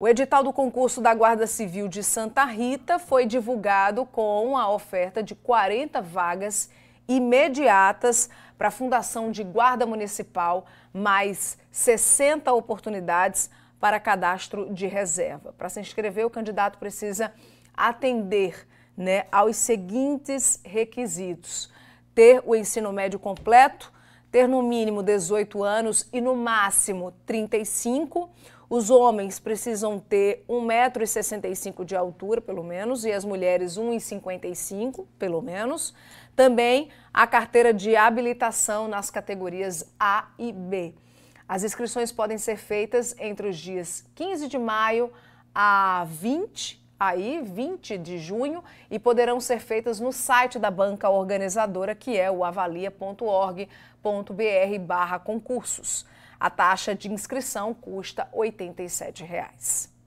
O edital do concurso da Guarda Civil de Santa Rita foi divulgado com a oferta de 40 vagas imediatas para a fundação de Guarda Municipal, mais 60 oportunidades para cadastro de reserva. Para se inscrever, o candidato precisa atender né, aos seguintes requisitos: ter o ensino médio completo, ter no mínimo 18 anos e no máximo 35 os homens precisam ter 1,65m de altura, pelo menos, e as mulheres 1,55m, pelo menos. Também a carteira de habilitação nas categorias A e B. As inscrições podem ser feitas entre os dias 15 de maio a 20 aí 20 de junho e poderão ser feitas no site da banca organizadora que é o avalia.org.br/concursos. A taxa de inscrição custa 87 reais.